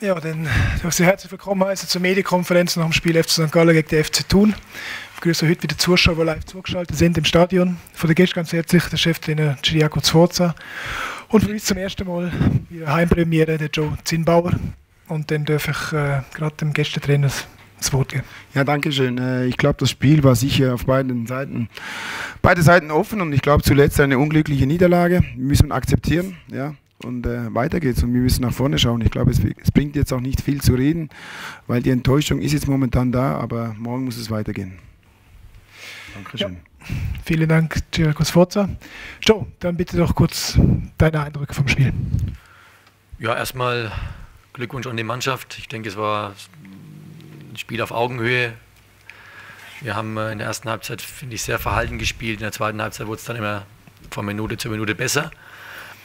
Ja, dann darf Sie herzlich willkommen heißen zur Medienkonferenz nach dem Spiel FC St. Gallen gegen die FC Thun. Ich begrüße heute wieder Zuschauer, die live zugeschaltet sind im Stadion. Von der Gäste ganz herzlich der Cheftrainer Ciriaco Sforza. Und für uns zum ersten Mal wieder Heimpremiere der Joe Zinnbauer. Und dann darf ich äh, gerade dem Gästetrainer das Wort geben. Ja, danke schön. Äh, ich glaube, das Spiel war sicher auf beiden Seiten, beide Seiten offen und ich glaube zuletzt eine unglückliche Niederlage. Wir müssen akzeptieren. Ja, und äh, weiter geht's und wir müssen nach vorne schauen. Ich glaube, es, es, bringt jetzt auch nicht viel zu reden, weil die Enttäuschung ist jetzt momentan da, aber morgen muss es weitergehen. Dankeschön. Ja. Vielen Dank, Giacomo Sforza. So, dann bitte doch kurz deine Eindrücke vom Spiel. Ja, erstmal Glückwunsch an die Mannschaft. Ich denke, es war ein Spiel auf Augenhöhe. Wir haben äh, in der ersten Halbzeit, finde ich, sehr verhalten gespielt. In der zweiten Halbzeit wurde es dann immer von Minute zu Minute besser.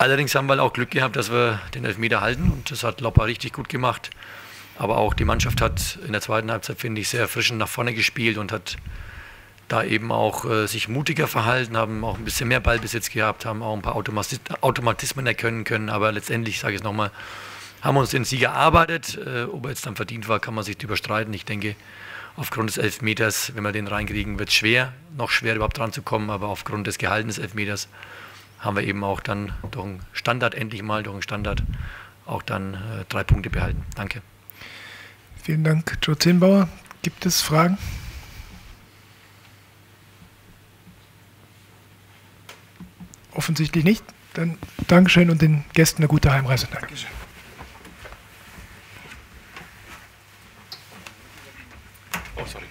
Allerdings haben wir auch Glück gehabt, dass wir den Elfmeter halten und das hat Lopper richtig gut gemacht. Aber auch die Mannschaft hat in der zweiten Halbzeit, finde ich, sehr erfrischend nach vorne gespielt und hat da eben auch äh, sich mutiger verhalten, haben auch ein bisschen mehr Ballbesitz gehabt, haben auch ein paar Automatismen erkennen können. Aber letztendlich, sage ich es nochmal, haben wir uns den Sieg erarbeitet. Äh, ob er jetzt dann verdient war, kann man sich überstreiten. Ich denke, aufgrund des Elfmeters, wenn wir den reinkriegen, wird es schwer, noch schwer überhaupt dran zu kommen. Aber aufgrund des Gehalten des Elfmeters haben wir eben auch dann durch einen Standard, endlich mal durch einen Standard, auch dann äh, drei Punkte behalten. Danke. Vielen Dank, Joe Zehnbauer. Gibt es Fragen? Offensichtlich nicht. Dann Dankeschön und den Gästen eine gute Heimreise. Dankeschön. Oh, sorry.